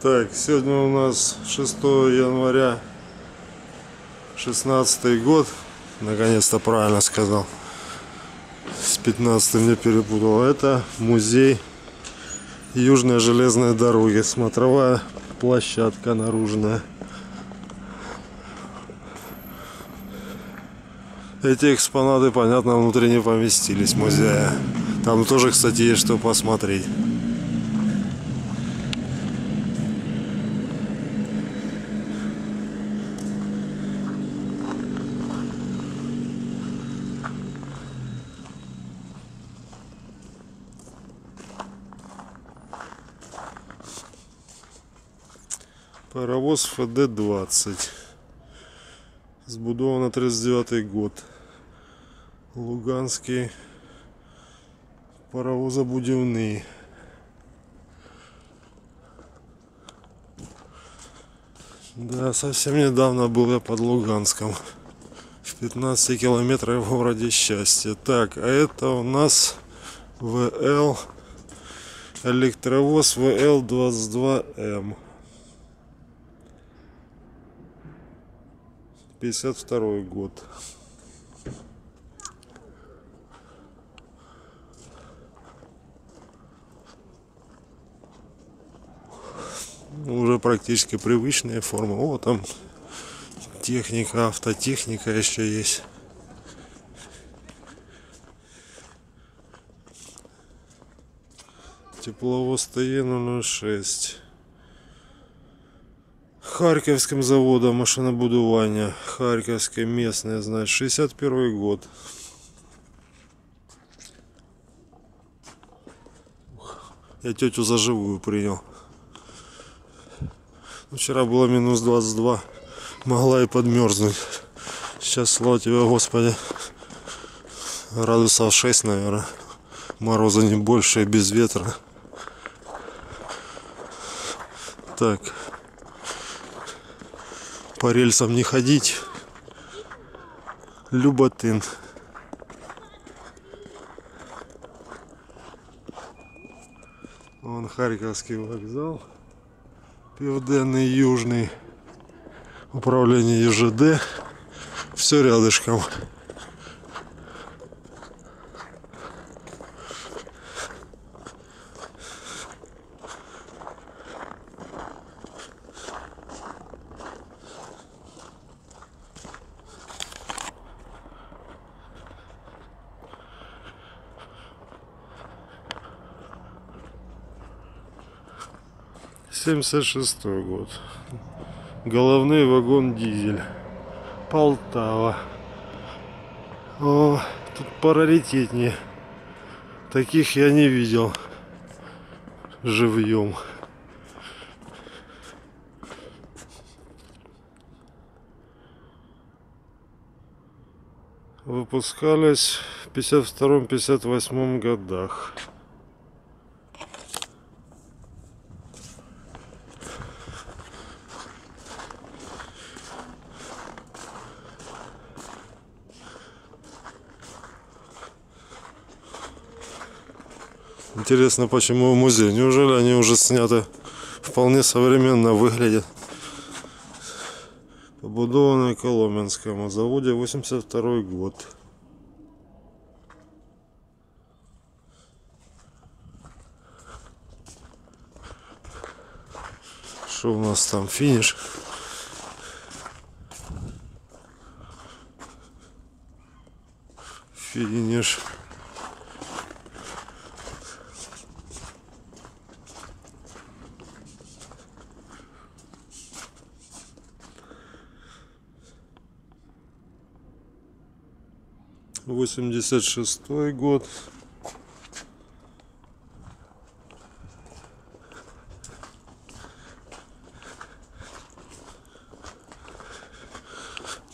Так, сегодня у нас 6 января 16 год. Наконец-то правильно сказал. С 15 мне перепутал. Это музей Южной железной дороги. Смотровая площадка наружная. Эти экспонаты, понятно, внутри не поместились музея. Там тоже, кстати, есть что посмотреть. Паровоз ФД-20. Збудовано 39 год. Луганський паровозобудівний. Да, совсем недавно был я под Луганском. В 15 километрах в городе Счастье. Так, а это у нас ВЛ электровоз ВЛ-22М. 52 год. Уже практически привычная форма. О, там техника, автотехника еще есть. Тепловоз ТЕ-006. Харьковским заводом машинобудування. Харьковское местное, значит, 61 год. Я тетю за живую принял. Вчера было минус 22. Могла и подмерзнуть. Сейчас, слава тебе, Господи. Градусов 6, наверное. Мороза не больше и без ветра. Так. По рельсам не ходить. Люботин. Вон Харьковский вокзал. Південний Южний. Управление ЮЖД. Все рядышком. Семьдесят шестой год. Головной вагон дизель. Полтава. О, тут пораритетнее. Таких я не видел живьем. Выпускались в 52-58 годах. Интересно, почему музей? Неужели они уже сняты вполне современно выглядят? Побудованный Коломенскому заводе 82 год. Что у нас там? Финиш. Финиш. Восемьдесят шестой год.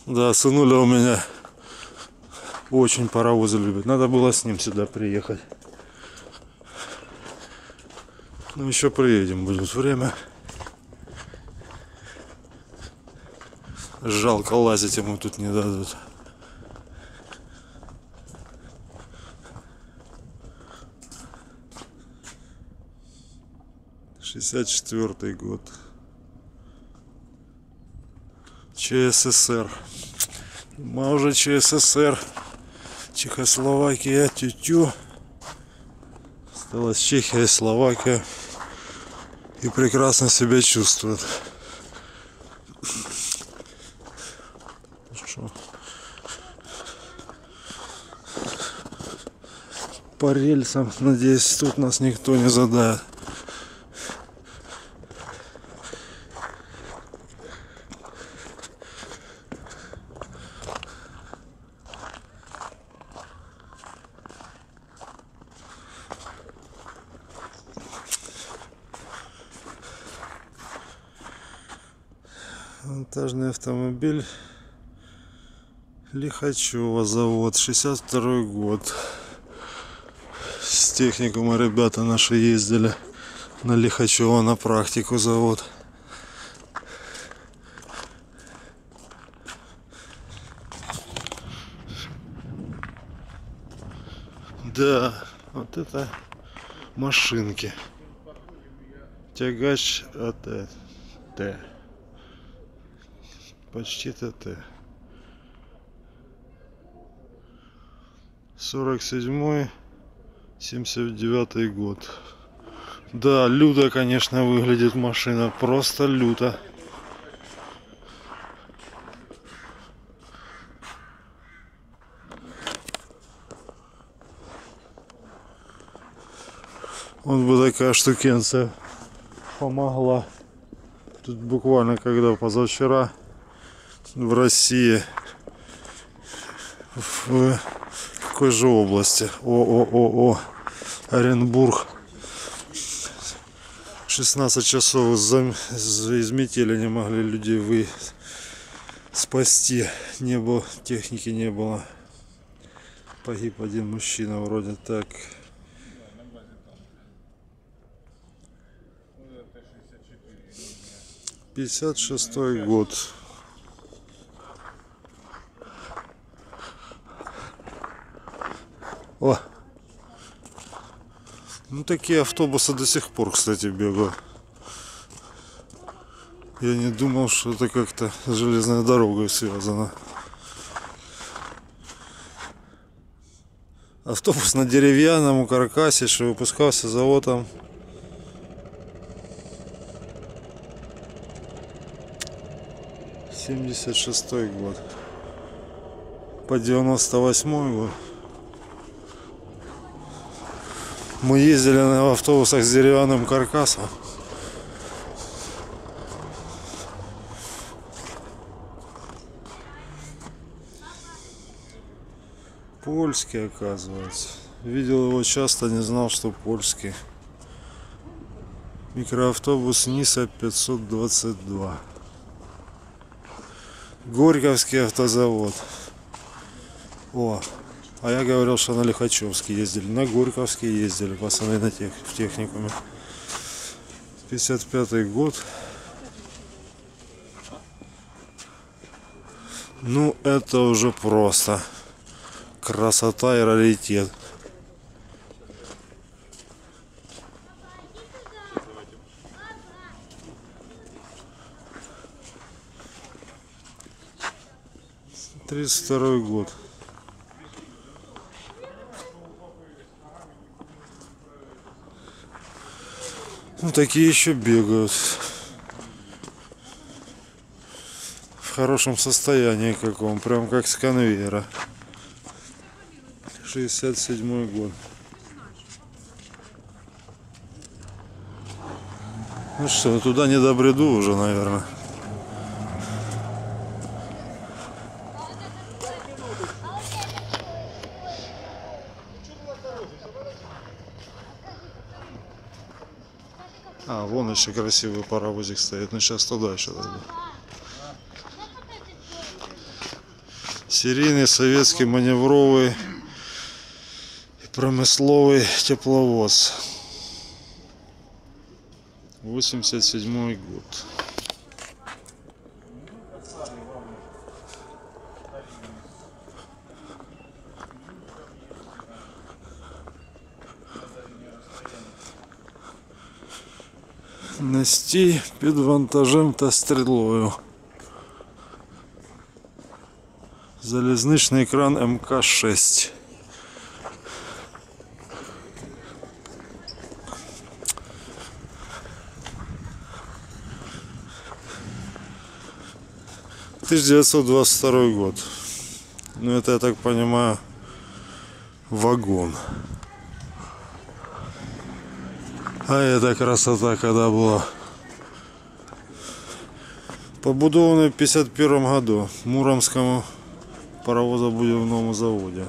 Да, сынуля у меня очень паровозы любит. Надо было с ним сюда приехать. Ну еще приедем, будет время. Жалко лазить ему тут не дадут. 64 год. ЧССР. Мы уже ЧССР. Чехословакия, тю-тю. Осталась Чехия и Словакия. И прекрасно себя чувствует. Что? По рельсам, надеюсь, тут нас никто не задает. Вантажный автомобиль Лихачева завод, 62 год. С техникума ребята наши ездили на Лихачева на практику завод. Да, вот это машинки. Тягач АТ. Почти ТТ. 47 79 год. Да, люто, конечно, выглядит машина. Просто люто. Вот бы такая штукенция помогла. Тут буквально когда позавчера в России в какой же области? ООО Оренбург. 16 часов из метели не могли людей вы спасти. Не было, техники не было. Погиб один мужчина вроде так. Пятьдесят шестой год. О! Ну такие автобусы до сих пор, кстати, бегают. Я не думал, что это как-то с железной дорогой связано. Автобус на деревянном каркасе, что выпускался заводом. Семьдесят шестой год. По девяносто восьмой год. Мы ездили на автобусах с деревянным каркасом. Польский, оказывается. Видел его часто, не знал, что польский. Микроавтобус Ниса 522. Горьковский автозавод. О, а я говорил, что на Лихачевский ездили. На Горьковский ездили, пацаны на тех, в техникуме. 55 год. Ну, это уже просто красота и раритет. Тридцать второй год. Ну, такие еще бегают. В хорошем состоянии каком, прям как с конвейера. 67 год. Ну что, туда не добреду уже, наверное. А, вон еще красивый паровозик стоит. Ну сейчас туда еще дойду. Серийный советский маневровый и промысловый тепловоз. 87 год. стій під вантажем та стрілою. Залізничний кран МК-6. Тысяча девятьсот двадцать второй год. Ну это я так понимаю вагон. А это красота когда была. Побудованный в 51 году Муромскому паровозобудівному заводі.